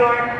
All